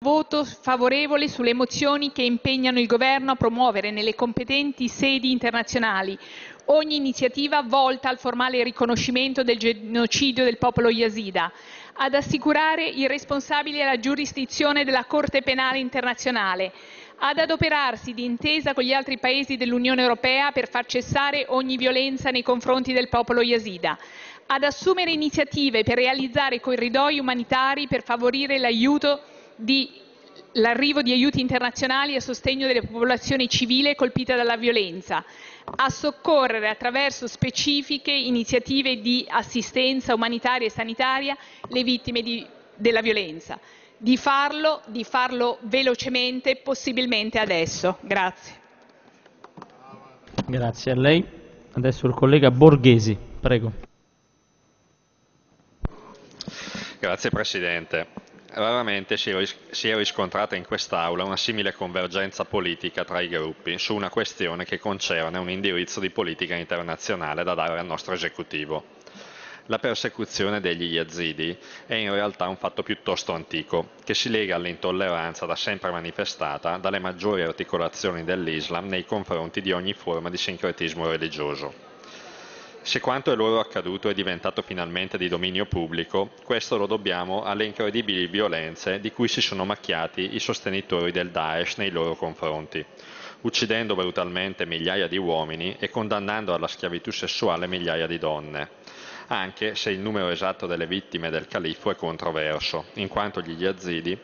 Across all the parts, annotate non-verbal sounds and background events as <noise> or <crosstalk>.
voto favorevole sulle mozioni che impegnano il Governo a promuovere nelle competenti sedi internazionali ogni iniziativa volta al formale riconoscimento del genocidio del popolo yazida, ad assicurare i responsabili alla giurisdizione della Corte penale internazionale, ad adoperarsi d'intesa con gli altri paesi dell'Unione Europea per far cessare ogni violenza nei confronti del popolo yazida, ad assumere iniziative per realizzare corridoi umanitari per favorire l'aiuto di l'arrivo di aiuti internazionali a sostegno delle popolazioni civili colpite dalla violenza, a soccorrere attraverso specifiche iniziative di assistenza umanitaria e sanitaria le vittime di, della violenza. Di farlo, di farlo velocemente, possibilmente adesso. Grazie. Grazie a lei. Adesso il collega Borghesi, prego. Grazie Presidente raramente si è riscontrata in quest'Aula una simile convergenza politica tra i gruppi su una questione che concerne un indirizzo di politica internazionale da dare al nostro esecutivo. La persecuzione degli yazidi è in realtà un fatto piuttosto antico, che si lega all'intolleranza da sempre manifestata dalle maggiori articolazioni dell'Islam nei confronti di ogni forma di sincretismo religioso. Se quanto è loro accaduto è diventato finalmente di dominio pubblico, questo lo dobbiamo alle incredibili violenze di cui si sono macchiati i sostenitori del Daesh nei loro confronti, uccidendo brutalmente migliaia di uomini e condannando alla schiavitù sessuale migliaia di donne, anche se il numero esatto delle vittime del califfo è controverso, in quanto gli yazidi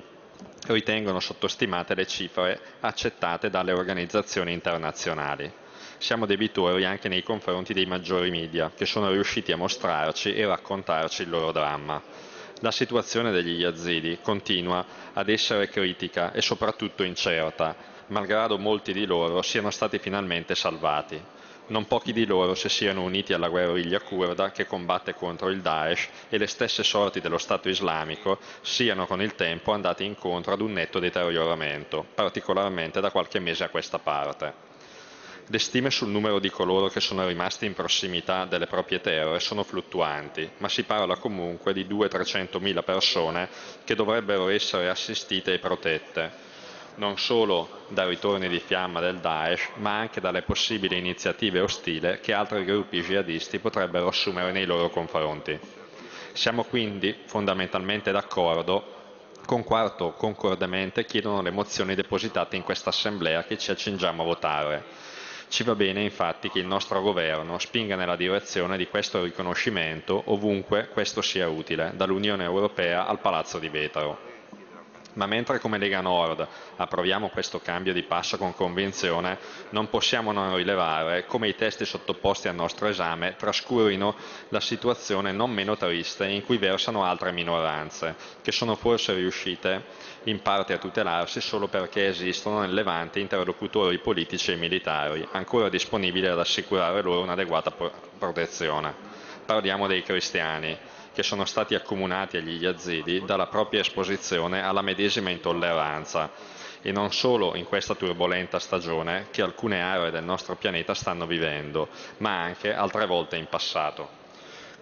ritengono sottostimate le cifre accettate dalle organizzazioni internazionali siamo debitori anche nei confronti dei maggiori media, che sono riusciti a mostrarci e raccontarci il loro dramma. La situazione degli yazidi continua ad essere critica e soprattutto incerta, malgrado molti di loro siano stati finalmente salvati. Non pochi di loro si siano uniti alla guerriglia kurda che combatte contro il Daesh e le stesse sorti dello Stato islamico siano con il tempo andate incontro ad un netto deterioramento, particolarmente da qualche mese a questa parte. Le stime sul numero di coloro che sono rimasti in prossimità delle proprie terre sono fluttuanti, ma si parla comunque di 200-300 mila persone che dovrebbero essere assistite e protette, non solo dai ritorni di fiamma del Daesh, ma anche dalle possibili iniziative ostili che altri gruppi jihadisti potrebbero assumere nei loro confronti. Siamo quindi fondamentalmente d'accordo con quarto concordemente chiedono le mozioni depositate in questa Assemblea che ci accingiamo a votare. Ci va bene infatti che il nostro governo spinga nella direzione di questo riconoscimento ovunque questo sia utile, dall'Unione Europea al Palazzo di Vetro. Ma mentre come Lega Nord approviamo questo cambio di passo con convinzione, non possiamo non rilevare come i testi sottoposti al nostro esame trascurino la situazione non meno triste in cui versano altre minoranze, che sono forse riuscite in parte a tutelarsi solo perché esistono nel Levante interlocutori politici e militari, ancora disponibili ad assicurare loro un'adeguata protezione. Parliamo dei cristiani, che sono stati accomunati agli yazidi dalla propria esposizione alla medesima intolleranza e non solo in questa turbolenta stagione che alcune aree del nostro pianeta stanno vivendo, ma anche altre volte in passato.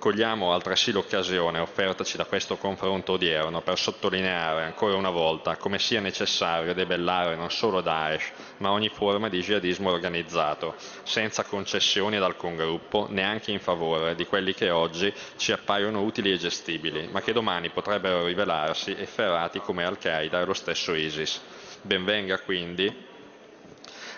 Cogliamo altresì l'occasione offertaci da questo confronto odierno per sottolineare ancora una volta come sia necessario debellare non solo Daesh, ma ogni forma di jihadismo organizzato, senza concessioni ad alcun gruppo, neanche in favore di quelli che oggi ci appaiono utili e gestibili, ma che domani potrebbero rivelarsi efferati come Al-Qaeda e lo stesso ISIS. Benvenga quindi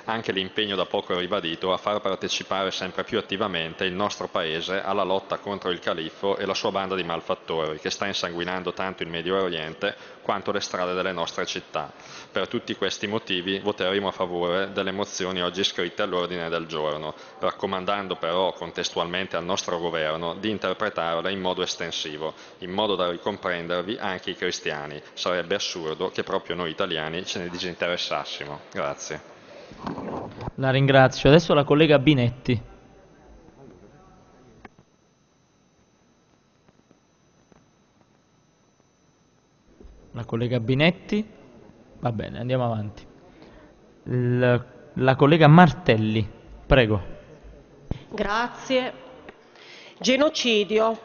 anche l'impegno da poco ribadito a far partecipare sempre più attivamente il nostro Paese alla lotta contro il califfo e la sua banda di malfattori che sta insanguinando tanto il Medio Oriente quanto le strade delle nostre città. Per tutti questi motivi voteremo a favore delle mozioni oggi scritte all'ordine del giorno, raccomandando però contestualmente al nostro Governo di interpretarle in modo estensivo, in modo da ricomprendervi anche i cristiani. Sarebbe assurdo che proprio noi italiani ce ne disinteressassimo. Grazie. La ringrazio. Adesso la collega Binetti. La collega Binetti. Va bene, andiamo avanti. La, la collega Martelli, prego. Grazie. Genocidio,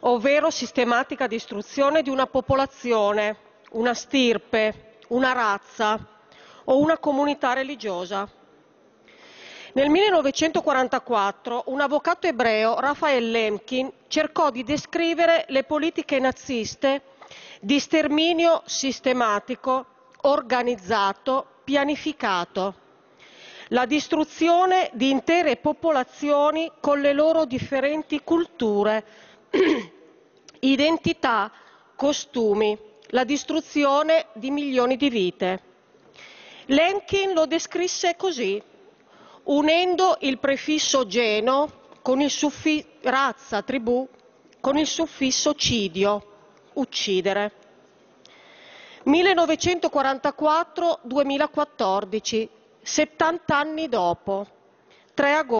ovvero sistematica distruzione di una popolazione una stirpe, una razza o una comunità religiosa. Nel 1944 un avvocato ebreo, Raphael Lemkin, cercò di descrivere le politiche naziste di sterminio sistematico, organizzato, pianificato, la distruzione di intere popolazioni con le loro differenti culture, <clears throat> identità, costumi, la distruzione di milioni di vite. Lemkin lo descrisse così, unendo il prefisso geno con il suffisso razza, tribù, con il suffisso cidio, uccidere. 1944-2014, 70 anni dopo, 3 agosto.